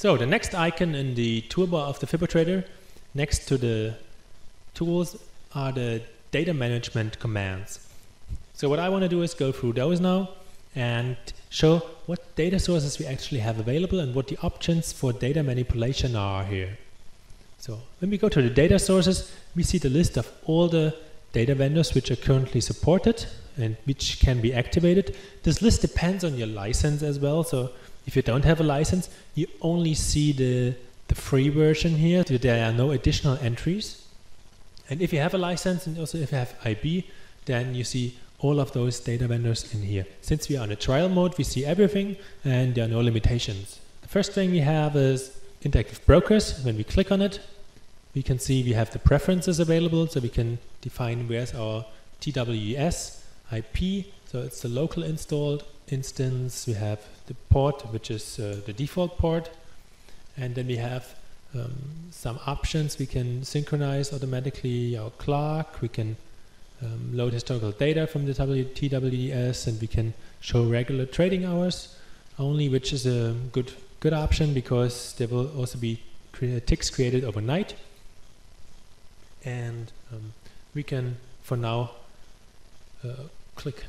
So the next icon in the toolbar of the FiboTrader, next to the tools, are the data management commands. So what I want to do is go through those now and show what data sources we actually have available and what the options for data manipulation are here. So when we go to the data sources, we see the list of all the data vendors which are currently supported and which can be activated. This list depends on your license as well. So if you don't have a license, you only see the, the free version here. There are no additional entries. And if you have a license and also if you have IB, then you see all of those data vendors in here. Since we are on a trial mode, we see everything and there are no limitations. The first thing we have is interactive brokers. When we click on it, we can see we have the preferences available, so we can define where's our TWS IP. So it's the local installed instance. We have the port, which is uh, the default port. And then we have um, some options. We can synchronize automatically our clock. We can um, load historical data from the TWS and we can show regular trading hours only, which is a good good option because there will also be ticks created overnight. And um, we can, for now, uh, click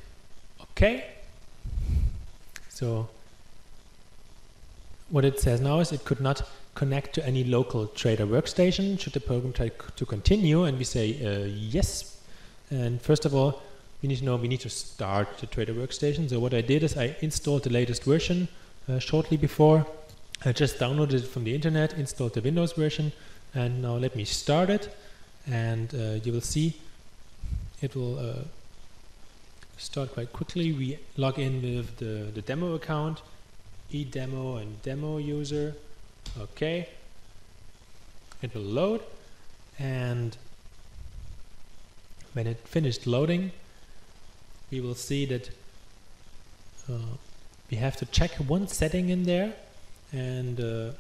OK. So what it says now is it could not connect to any local trader workstation should the program try to continue and we say uh, yes and first of all, we need to know we need to start the Trader workstation. So what I did is I installed the latest version uh, shortly before. I just downloaded it from the internet, installed the Windows version, and now let me start it. And uh, you will see it will uh, start quite quickly. We log in with the, the demo account, eDemo and demo user. Okay. It will load and when it finished loading, we will see that uh, we have to check one setting in there and uh,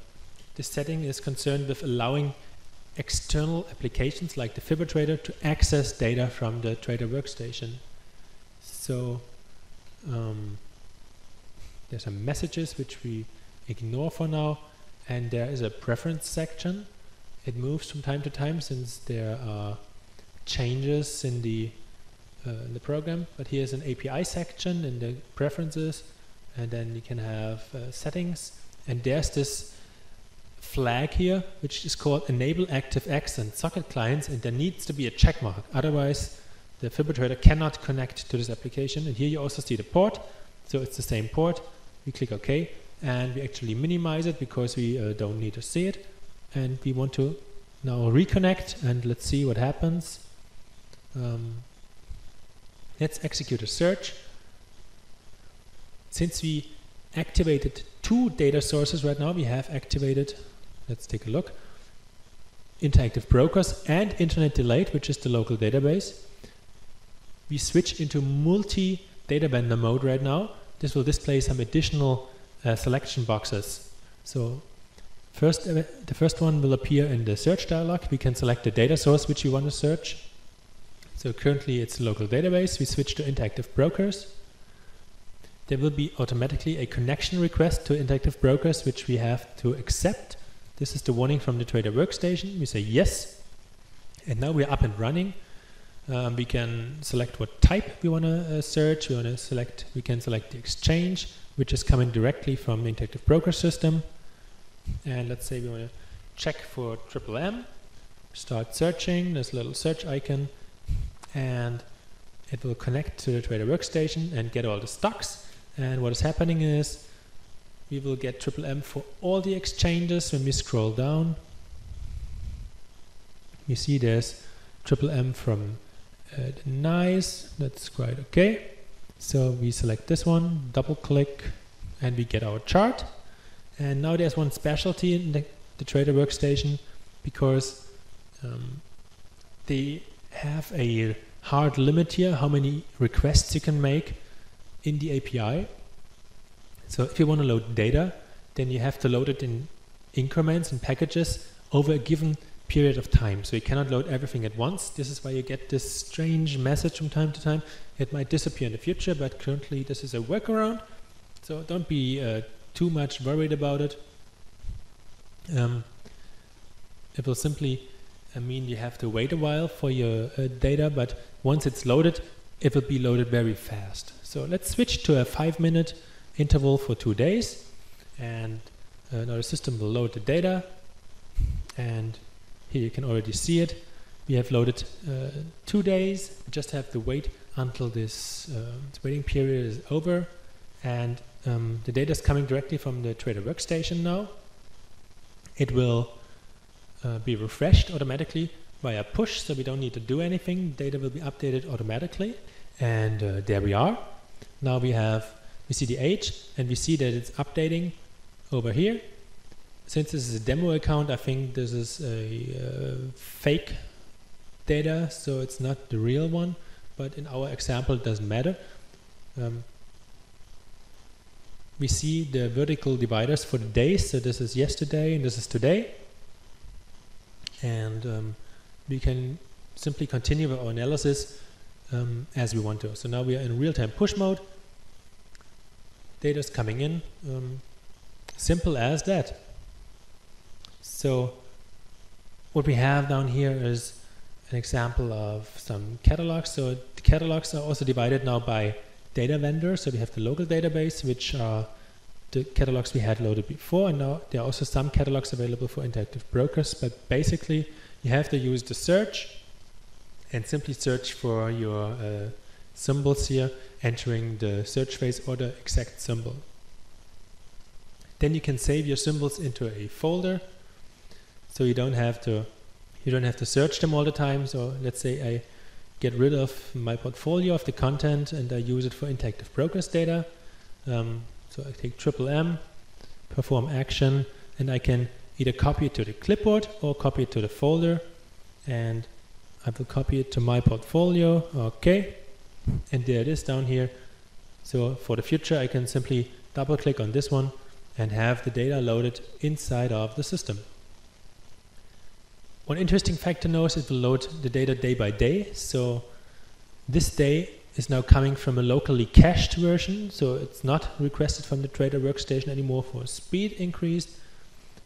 this setting is concerned with allowing external applications like the FiboTrader to access data from the trader workstation. So um, there's some messages which we ignore for now and there is a preference section. It moves from time to time since there are changes in the uh, in the program but here's an API section in the preferences and then you can have uh, settings and there's this flag here which is called enable ActiveX and socket clients and there needs to be a check mark otherwise the FiboTrader cannot connect to this application. And here you also see the port. So it's the same port. We click OK. And we actually minimize it because we uh, don't need to see it. And we want to now reconnect and let's see what happens. Um, let's execute a search. Since we activated two data sources right now, we have activated, let's take a look, interactive brokers and internet delayed, which is the local database. We switch into multi data vendor mode right now. This will display some additional uh, selection boxes. So first, uh, the first one will appear in the search dialog. We can select the data source which you want to search. So currently it's local database. We switch to interactive brokers. There will be automatically a connection request to interactive brokers, which we have to accept. This is the warning from the trader workstation. We say yes. And now we're up and running. Um, we can select what type we want to uh, search. We want to select. We can select the exchange, which is coming directly from the interactive broker system. And let's say we want to check for triple M. Start searching. There's a little search icon and it will connect to the trader workstation and get all the stocks and what is happening is we will get triple M for all the exchanges when we scroll down you see there's triple M from the NYSE that's quite okay so we select this one double click and we get our chart and now there's one specialty in the, the trader workstation because um, the have a hard limit here how many requests you can make in the API. So if you want to load data, then you have to load it in increments and packages over a given period of time. So you cannot load everything at once. This is why you get this strange message from time to time. It might disappear in the future, but currently this is a workaround. So don't be uh, too much worried about it. Um, it will simply I mean you have to wait a while for your uh, data, but once it's loaded, it will be loaded very fast. So let's switch to a five minute interval for two days and uh, now the system will load the data and here you can already see it. We have loaded uh, two days, we just have to wait until this, uh, waiting period is over and um, the data is coming directly from the trader workstation now. It will uh, be refreshed automatically via push, so we don't need to do anything. Data will be updated automatically. And uh, there we are. Now we have, we see the age, and we see that it's updating over here. Since this is a demo account, I think this is a uh, fake data, so it's not the real one. But in our example, it doesn't matter. Um, we see the vertical dividers for the days. So this is yesterday and this is today and um, we can simply continue our analysis um, as we want to. So now we are in real-time push mode. Data is coming in. Um, simple as that. So what we have down here is an example of some catalogs. So the catalogs are also divided now by data vendors. So we have the local database, which are the catalogs we had loaded before and now there are also some catalogs available for interactive brokers but basically you have to use the search and simply search for your uh, symbols here entering the search phrase or the exact symbol then you can save your symbols into a folder so you don't have to you don't have to search them all the time so let's say I get rid of my portfolio of the content and I use it for interactive brokers data um, so I take triple M, perform action, and I can either copy it to the clipboard or copy it to the folder. And I will copy it to my portfolio. Okay. And there it is down here. So for the future, I can simply double click on this one and have the data loaded inside of the system. One interesting fact to know is it will load the data day by day. So this day is now coming from a locally cached version, so it's not requested from the trader workstation anymore for speed increase,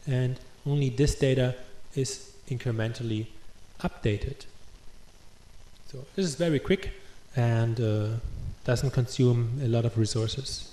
and only this data is incrementally updated. So this is very quick and uh, doesn't consume a lot of resources.